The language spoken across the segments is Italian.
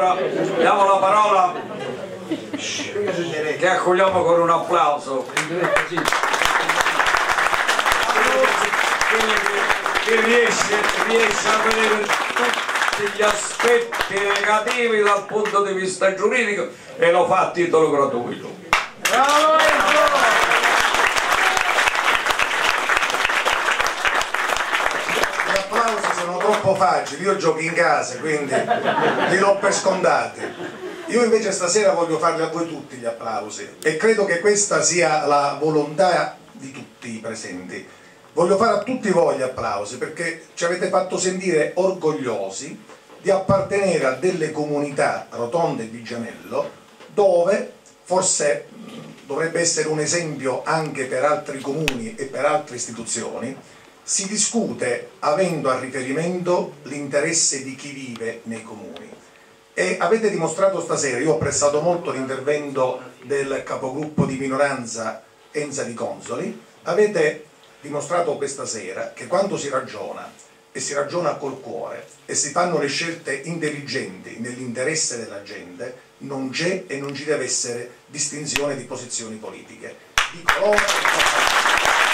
Diamo la parola che accogliamo con un applauso. Che riesce, riesce a vedere tutti gli aspetti negativi dal punto di vista giuridico e lo fa a titolo gratuito. Bravo! Facili, io gioco in casa, quindi li do per scontati. Io invece stasera voglio farli a voi tutti gli applausi e credo che questa sia la volontà di tutti i presenti. Voglio fare a tutti voi gli applausi perché ci avete fatto sentire orgogliosi di appartenere a delle comunità Rotonde e Vigianello dove forse dovrebbe essere un esempio anche per altri comuni e per altre istituzioni si discute avendo a riferimento l'interesse di chi vive nei comuni. E avete dimostrato stasera, io ho apprezzato molto l'intervento del capogruppo di minoranza Enza di Consoli, avete dimostrato questa sera che quando si ragiona e si ragiona col cuore e si fanno le scelte intelligenti nell'interesse della gente, non c'è e non ci deve essere distinzione di posizioni politiche. Di colore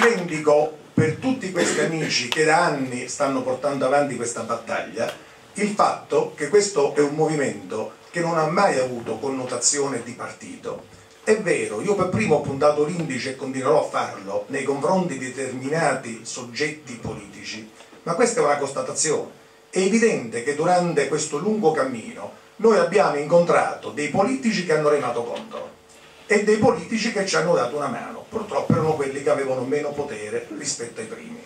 rivendico per tutti questi amici che da anni stanno portando avanti questa battaglia il fatto che questo è un movimento che non ha mai avuto connotazione di partito. È vero, io per primo ho puntato l'indice e continuerò a farlo nei confronti di determinati soggetti politici, ma questa è una constatazione. È evidente che durante questo lungo cammino noi abbiamo incontrato dei politici che hanno remato contro e dei politici che ci hanno dato una mano. Purtroppo erano quelli che avevano meno potere rispetto ai primi.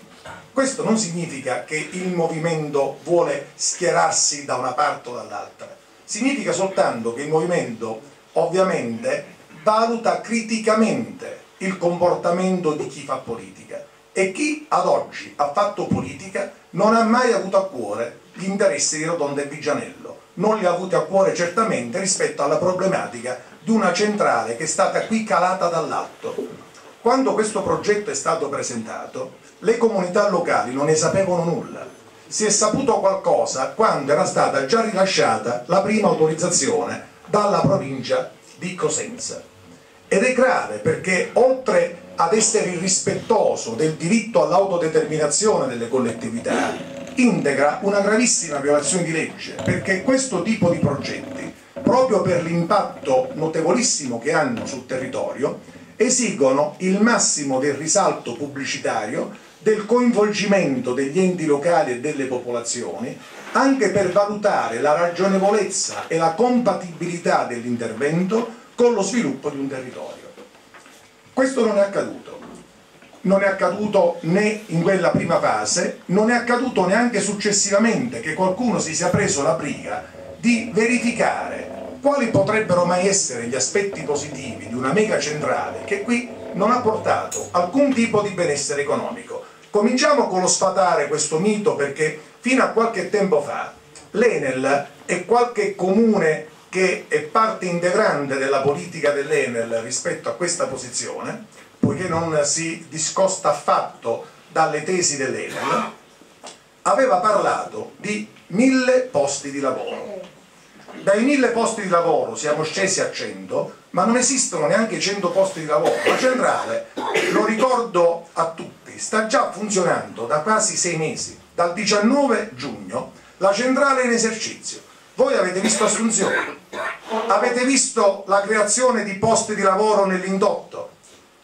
Questo non significa che il movimento vuole schierarsi da una parte o dall'altra, significa soltanto che il movimento ovviamente valuta criticamente il comportamento di chi fa politica e chi ad oggi ha fatto politica non ha mai avuto a cuore gli interessi di Rotonda e Vigianello, non li ha avuti a cuore certamente rispetto alla problematica di una centrale che è stata qui calata dall'alto. Quando questo progetto è stato presentato, le comunità locali non ne sapevano nulla. Si è saputo qualcosa quando era stata già rilasciata la prima autorizzazione dalla provincia di Cosenza. Ed è grave perché oltre ad essere irrispettoso del diritto all'autodeterminazione delle collettività, integra una gravissima violazione di legge, perché questo tipo di progetti proprio per l'impatto notevolissimo che hanno sul territorio, esigono il massimo del risalto pubblicitario, del coinvolgimento degli enti locali e delle popolazioni, anche per valutare la ragionevolezza e la compatibilità dell'intervento con lo sviluppo di un territorio. Questo non è accaduto. Non è accaduto né in quella prima fase, non è accaduto neanche successivamente che qualcuno si sia preso la briga di verificare quali potrebbero mai essere gli aspetti positivi di una mega centrale che qui non ha portato alcun tipo di benessere economico. Cominciamo con lo sfatare questo mito perché fino a qualche tempo fa l'Enel e qualche comune che è parte integrante della politica dell'Enel rispetto a questa posizione, poiché non si discosta affatto dalle tesi dell'Enel, aveva parlato di mille posti di lavoro dai mille posti di lavoro siamo scesi a 100, ma non esistono neanche 100 posti di lavoro. La centrale, lo ricordo a tutti, sta già funzionando da quasi sei mesi. Dal 19 giugno la centrale è in esercizio. Voi avete visto assunzioni, avete visto la creazione di posti di lavoro nell'indotto.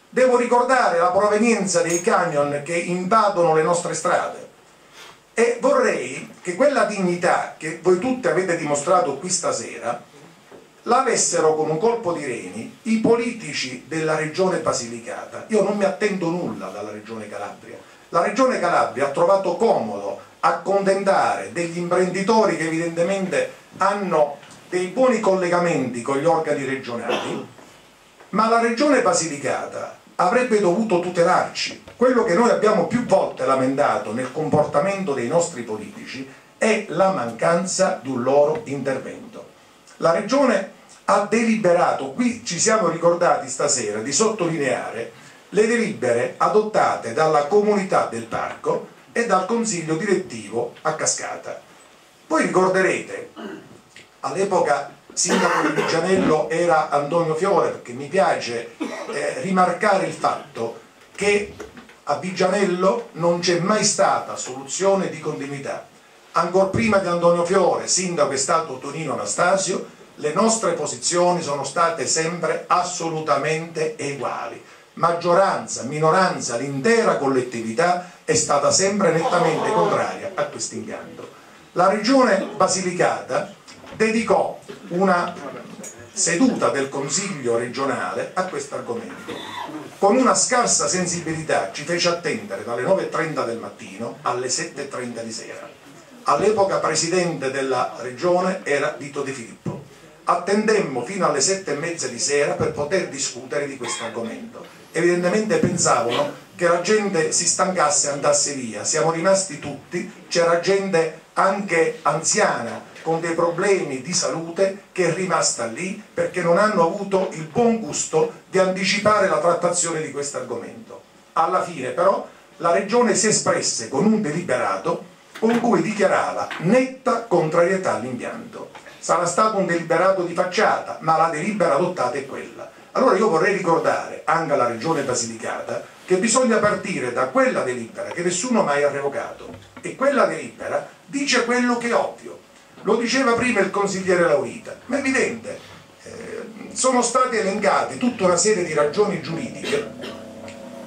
Devo ricordare la provenienza dei camion che invadono le nostre strade e vorrei che quella dignità che voi tutti avete dimostrato qui stasera l'avessero con un colpo di reni i politici della regione Basilicata. Io non mi attendo nulla dalla regione Calabria. La regione Calabria ha trovato comodo accontentare degli imprenditori che evidentemente hanno dei buoni collegamenti con gli organi regionali, ma la regione Basilicata avrebbe dovuto tutelarci. Quello che noi abbiamo più volte lamentato nel comportamento dei nostri politici è la mancanza di un loro intervento. La Regione ha deliberato, qui ci siamo ricordati stasera di sottolineare le delibere adottate dalla comunità del parco e dal consiglio direttivo a cascata. Voi ricorderete, all'epoca sindaco di Vigianello era Antonio Fiore, perché mi piace eh, rimarcare il fatto che a Vigianello non c'è mai stata soluzione di continuità. Ancora prima di Antonio Fiore, sindaco è stato Tonino Anastasio, le nostre posizioni sono state sempre assolutamente uguali. Maggioranza, minoranza, l'intera collettività è stata sempre nettamente contraria a questo impianto. La regione Basilicata dedicò una seduta del Consiglio regionale a questo argomento. Con una scarsa sensibilità ci fece attendere dalle 9.30 del mattino alle 7.30 di sera. All'epoca presidente della regione era Vito De Filippo attendemmo fino alle sette e mezza di sera per poter discutere di questo argomento. Evidentemente pensavano che la gente si stancasse e andasse via, siamo rimasti tutti, c'era gente anche anziana con dei problemi di salute che è rimasta lì perché non hanno avuto il buon gusto di anticipare la trattazione di questo argomento. Alla fine però la Regione si espresse con un deliberato con cui dichiarava netta contrarietà all'impianto sarà stato un deliberato di facciata, ma la delibera adottata è quella. Allora io vorrei ricordare anche alla Regione Basilicata che bisogna partire da quella delibera che nessuno mai ha revocato e quella delibera dice quello che è ovvio. Lo diceva prima il consigliere Laurita, ma è evidente, eh, sono state elencate tutta una serie di ragioni giuridiche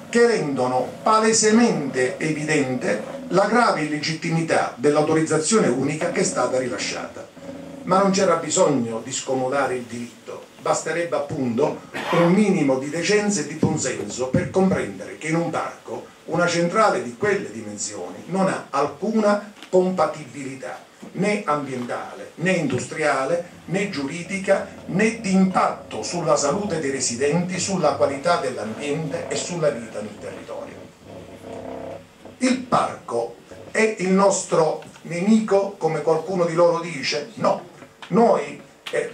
che rendono palesemente evidente la grave illegittimità dell'autorizzazione unica che è stata rilasciata. Ma non c'era bisogno di scomodare il diritto, basterebbe appunto un minimo di decenza e di buonsenso per comprendere che in un parco una centrale di quelle dimensioni non ha alcuna compatibilità né ambientale, né industriale, né giuridica, né di impatto sulla salute dei residenti, sulla qualità dell'ambiente e sulla vita nel territorio. Il parco è il nostro nemico, come qualcuno di loro dice? No, noi eh,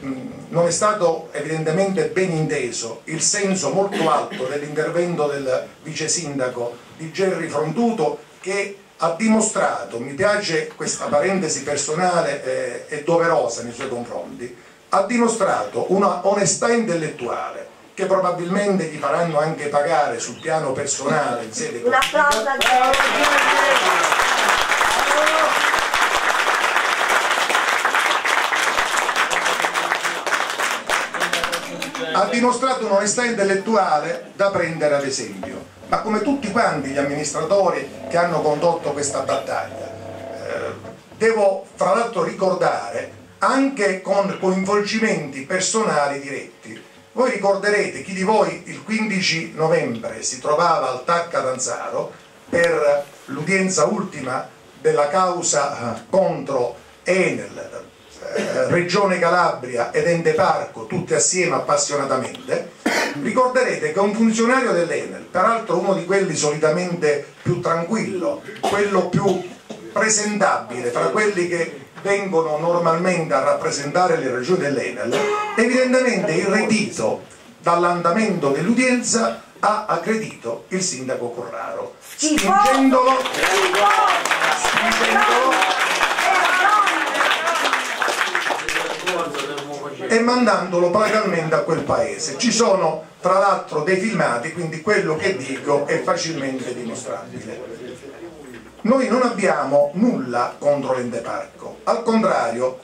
non è stato evidentemente ben inteso il senso molto alto dell'intervento del vice sindaco di Gerry Frontuto che ha dimostrato, mi piace questa parentesi personale eh, e doverosa nei suoi confronti, ha dimostrato una onestà intellettuale che probabilmente gli faranno anche pagare sul piano personale in sede Un applauso a ha dimostrato un'onestà intellettuale da prendere ad esempio, ma come tutti quanti gli amministratori che hanno condotto questa battaglia. Eh, devo fra l'altro ricordare anche con coinvolgimenti personali diretti. Voi ricorderete, chi di voi il 15 novembre si trovava al TAC Danzaro per l'udienza ultima della causa eh, contro Enel, eh, Regione Calabria ed Ente Parco, tutti assieme appassionatamente, ricorderete che un funzionario dell'Enel, peraltro uno di quelli solitamente più tranquillo, quello più presentabile fra quelli che vengono normalmente a rappresentare le ragioni dell'Enel, evidentemente irretito dall'andamento dell'udienza ha aggredito il sindaco Corraro, spingendolo, spingendolo e mandandolo plagalmente a quel paese. Ci sono tra l'altro dei filmati, quindi quello che dico è facilmente dimostrabile. Noi non abbiamo nulla contro l'ente parco, al contrario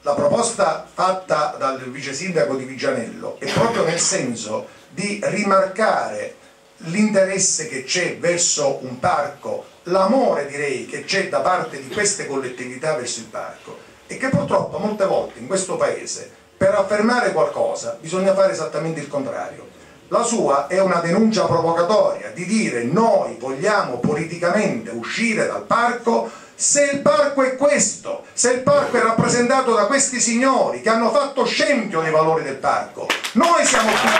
la proposta fatta dal vice sindaco di Vigianello è proprio nel senso di rimarcare l'interesse che c'è verso un parco, l'amore direi che c'è da parte di queste collettività verso il parco e che purtroppo molte volte in questo paese per affermare qualcosa bisogna fare esattamente il contrario. La sua è una denuncia provocatoria di dire noi vogliamo politicamente uscire dal parco se il parco è questo, se il parco è rappresentato da questi signori che hanno fatto scempio dei valori del parco. Noi siamo qui.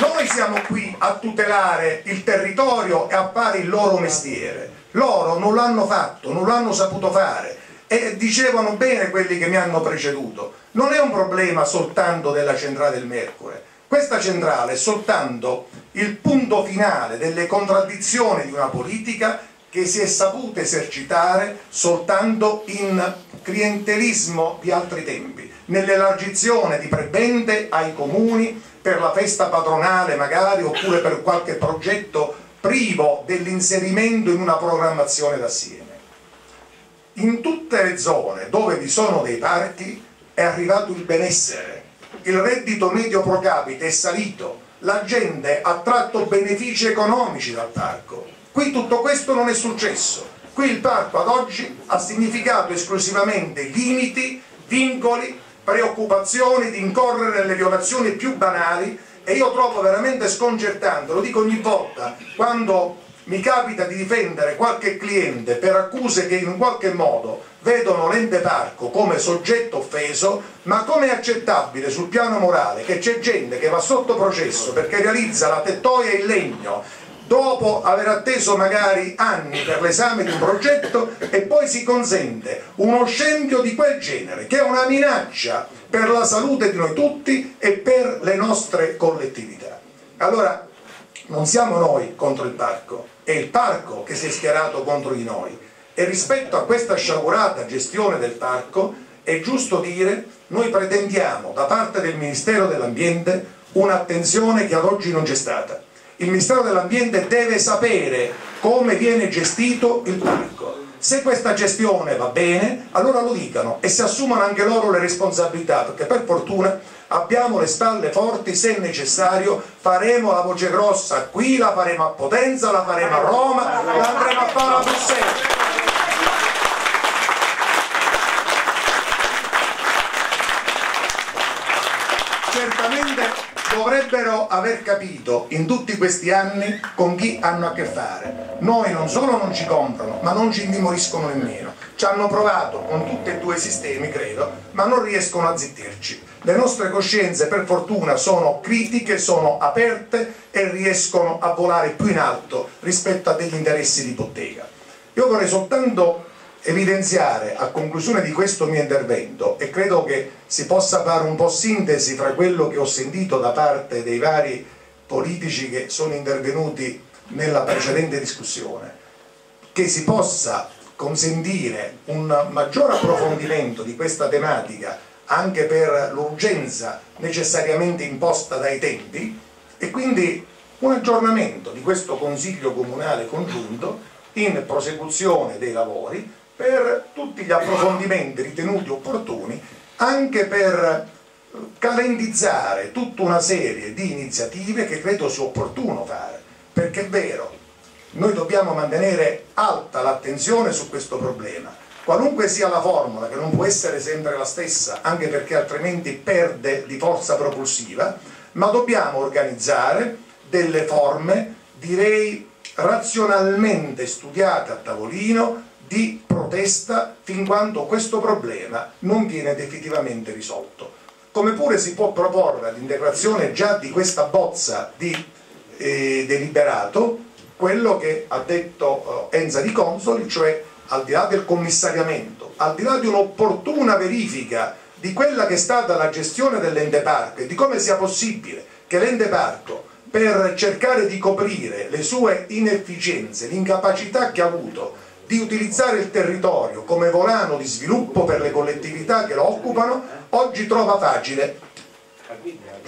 Noi siamo qui a tutelare il territorio e a fare il loro mestiere loro non l'hanno fatto, non l'hanno saputo fare. E dicevano bene quelli che mi hanno preceduto, non è un problema soltanto della centrale del Mercury, questa centrale è soltanto il punto finale delle contraddizioni di una politica che si è saputa esercitare soltanto in clientelismo di altri tempi, nell'elargizione di prebende ai comuni per la festa patronale magari oppure per qualche progetto privo dell'inserimento in una programmazione d'assieme. In tutte le zone dove vi sono dei parchi è arrivato il benessere, il reddito medio pro capite è salito, la gente ha tratto benefici economici dal parco. Qui tutto questo non è successo. Qui il parco ad oggi ha significato esclusivamente limiti, vincoli, preoccupazioni di incorrere nelle violazioni più banali e io trovo veramente sconcertante, lo dico ogni volta, quando mi capita di difendere qualche cliente per accuse che in qualche modo vedono l'ente parco come soggetto offeso, ma come è accettabile sul piano morale che c'è gente che va sotto processo perché realizza la tettoia in legno dopo aver atteso magari anni per l'esame di un progetto e poi si consente uno scempio di quel genere che è una minaccia per la salute di noi tutti e per le nostre collettività. Allora non siamo noi contro il parco, è il parco che si è schierato contro di noi e rispetto a questa sciagurata gestione del parco è giusto dire noi pretendiamo da parte del Ministero dell'Ambiente un'attenzione che ad oggi non c'è stata. Il Ministero dell'Ambiente deve sapere come viene gestito il parco. Se questa gestione va bene, allora lo dicano e si assumano anche loro le responsabilità, perché per fortuna abbiamo le spalle forti, se necessario faremo la voce grossa qui, la faremo a Potenza, la faremo a Roma, la andremo a fare a Bruxelles. certamente dovrebbero aver capito in tutti questi anni con chi hanno a che fare. Noi non solo non ci comprano, ma non ci indimoriscono nemmeno. Ci hanno provato con tutti e due i sistemi, credo, ma non riescono a zittirci. Le nostre coscienze, per fortuna, sono critiche, sono aperte e riescono a volare più in alto rispetto a degli interessi di bottega. Io vorrei soltanto evidenziare a conclusione di questo mio intervento e credo che si possa fare un po' sintesi fra quello che ho sentito da parte dei vari politici che sono intervenuti nella precedente discussione che si possa consentire un maggior approfondimento di questa tematica anche per l'urgenza necessariamente imposta dai tempi e quindi un aggiornamento di questo Consiglio Comunale congiunto in prosecuzione dei lavori per tutti gli approfondimenti ritenuti opportuni anche per calendizzare tutta una serie di iniziative che credo sia opportuno fare. Perché è vero noi dobbiamo mantenere alta l'attenzione su questo problema. Qualunque sia la formula che non può essere sempre la stessa anche perché altrimenti perde di forza propulsiva ma dobbiamo organizzare delle forme direi razionalmente studiate a tavolino di protesta fin quando questo problema non viene definitivamente risolto. Come pure si può proporre all'integrazione già di questa bozza di eh, deliberato quello che ha detto eh, Enza di Consoli, cioè al di là del commissariamento, al di là di un'opportuna verifica di quella che è stata la gestione dell'ente parco e di come sia possibile che l'ente parco per cercare di coprire le sue inefficienze, l'incapacità che ha avuto di utilizzare il territorio come volano di sviluppo per le collettività che lo occupano, oggi trova facile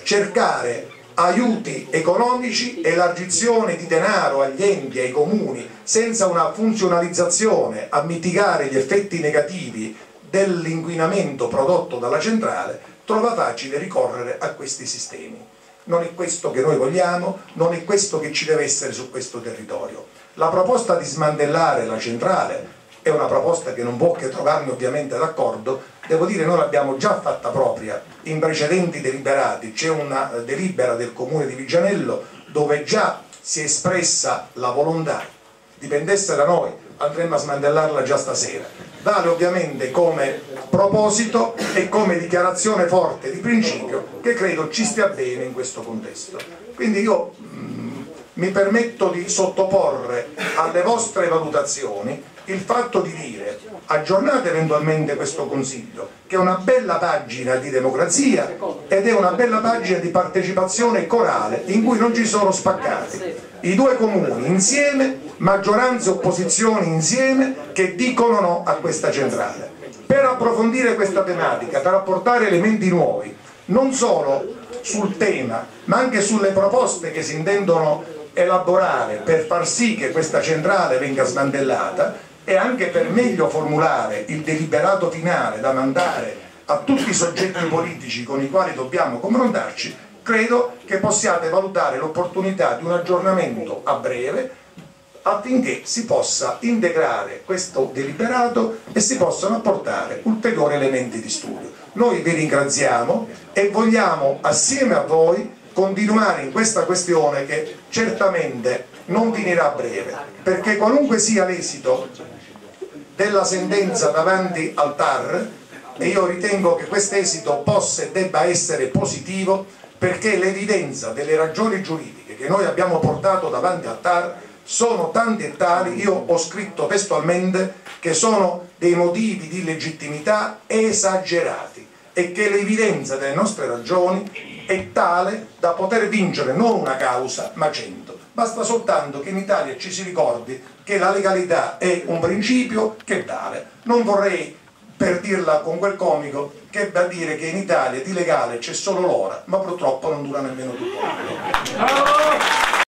cercare aiuti economici, elargizione di denaro agli enti, ai comuni, senza una funzionalizzazione a mitigare gli effetti negativi dell'inquinamento prodotto dalla centrale, trova facile ricorrere a questi sistemi. Non è questo che noi vogliamo, non è questo che ci deve essere su questo territorio. La proposta di smantellare la centrale è una proposta che non può che trovarmi ovviamente d'accordo, devo dire noi l'abbiamo già fatta propria in precedenti deliberati, c'è una delibera del comune di Vigianello dove già si è espressa la volontà, dipendesse da noi, andremmo a smantellarla già stasera. Vale ovviamente come proposito e come dichiarazione forte di principio che credo ci stia bene in questo contesto. Quindi io mi permetto di sottoporre alle vostre valutazioni il fatto di dire aggiornate eventualmente questo Consiglio, che è una bella pagina di democrazia ed è una bella pagina di partecipazione corale in cui non ci sono spaccati. I due comuni insieme, maggioranza e opposizioni insieme, che dicono no a questa centrale. Per approfondire questa tematica, per apportare elementi nuovi, non solo sul tema, ma anche sulle proposte che si intendono elaborare per far sì che questa centrale venga smantellata, e anche per meglio formulare il deliberato finale da mandare a tutti i soggetti politici con i quali dobbiamo confrontarci, credo che possiate valutare l'opportunità di un aggiornamento a breve affinché si possa integrare questo deliberato e si possano apportare ulteriori elementi di studio. Noi vi ringraziamo e vogliamo assieme a voi continuare in questa questione che certamente non finirà a breve, perché qualunque sia l'esito della sentenza davanti al TAR e io ritengo che questo esito possa e debba essere positivo perché l'evidenza delle ragioni giuridiche che noi abbiamo portato davanti al TAR sono tanti e tali, io ho scritto testualmente che sono dei motivi di legittimità esagerati e che l'evidenza delle nostre ragioni è tale da poter vincere non una causa ma cento. Basta soltanto che in Italia ci si ricordi che la legalità è un principio che vale. Non vorrei, per dirla con quel comico, che da dire che in Italia di legale c'è solo l'ora, ma purtroppo non dura nemmeno tutto l'anno.